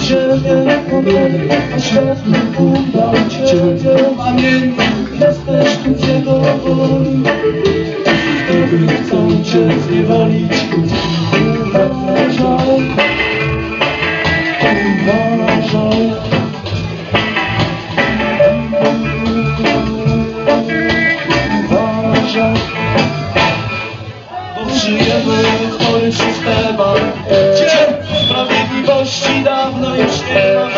Światło udał cię Pamiętaj, jesteś tu z jego woli Gdyby chcą cię zniewolić Uważaj Uważaj Uważaj Bo żyjemy w chorych systemach Sprawiedliwości dawno już nie ma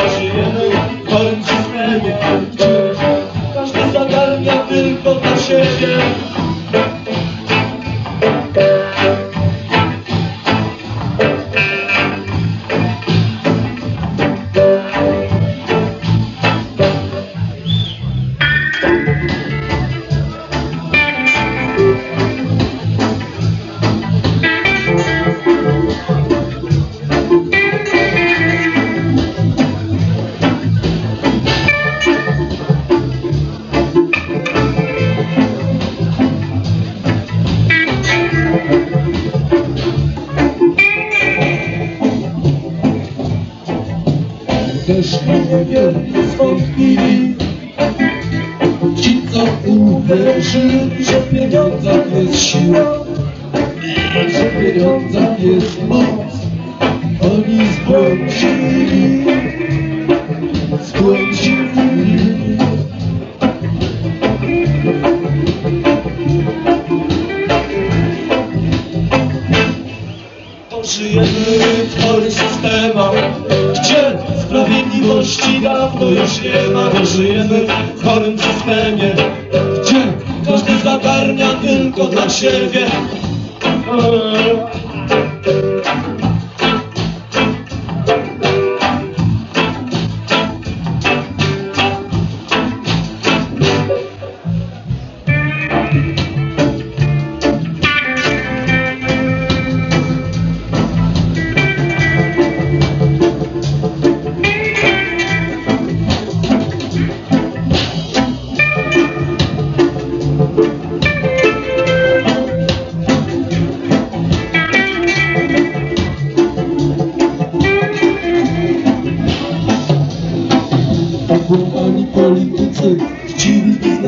Też niewiele zwątpili Ci, co uwierzyli, że w jest siła Że w jest moc Oni Zbłądzili dawno już nie ma Bo żyjemy w chorym systemie. Gdzie każdy zagarnia tylko dla siebie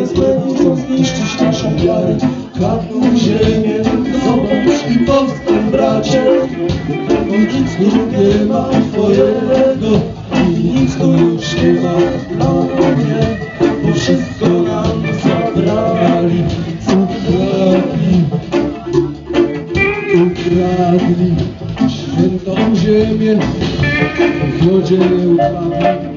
Chcą zniszczyć naszą wiarę Kradną ziemię Zobacz i powstań bracie Bo nic tu nie ma twojego I nic tu już nie ma dla mnie Bo wszystko nam zabrali Ukradli Ukradli Świętą ziemię W miodzie nie ukradli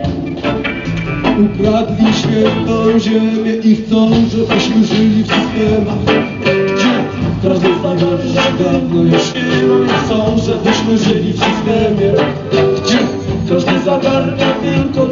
Ukradli świętą ziemię i chcą, żebyśmy żyli w systemach Gdzie? Każdy zagarnia dawno już nie chcą, żebyśmy żyli w systemie Gdzie? Każdy zagarnia tylko